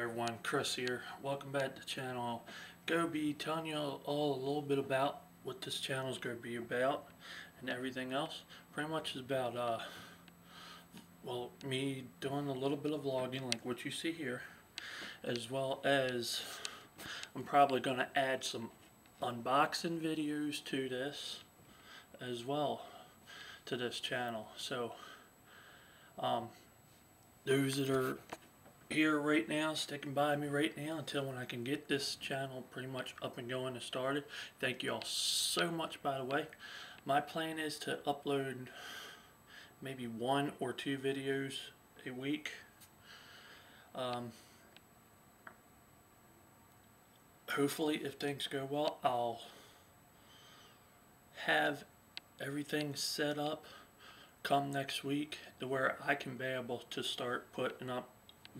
everyone, Chris here. Welcome back to the channel. Go be telling you all a little bit about what this channel is going to be about and everything else. Pretty much is about, uh, well, me doing a little bit of vlogging like what you see here, as well as I'm probably going to add some unboxing videos to this as well to this channel. So, um, those that are here right now, sticking by me right now until when I can get this channel pretty much up and going and started. Thank you all so much, by the way. My plan is to upload maybe one or two videos a week. Um, hopefully, if things go well, I'll have everything set up come next week to where I can be able to start putting up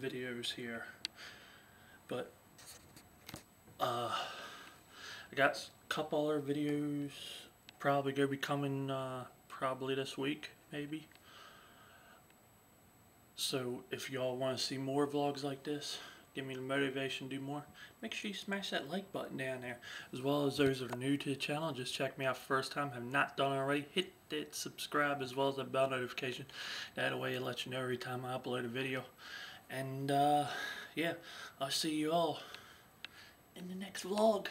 videos here. But uh, I got a couple other videos probably gonna be coming uh, probably this week maybe. So if y'all want to see more vlogs like this, give me the motivation to do more, make sure you smash that like button down there. As well as those that are new to the channel, just check me out first time, have not done already, hit that subscribe as well as that bell notification. That way it lets you know every time I upload a video. And uh, yeah, I'll see you all in the next vlog.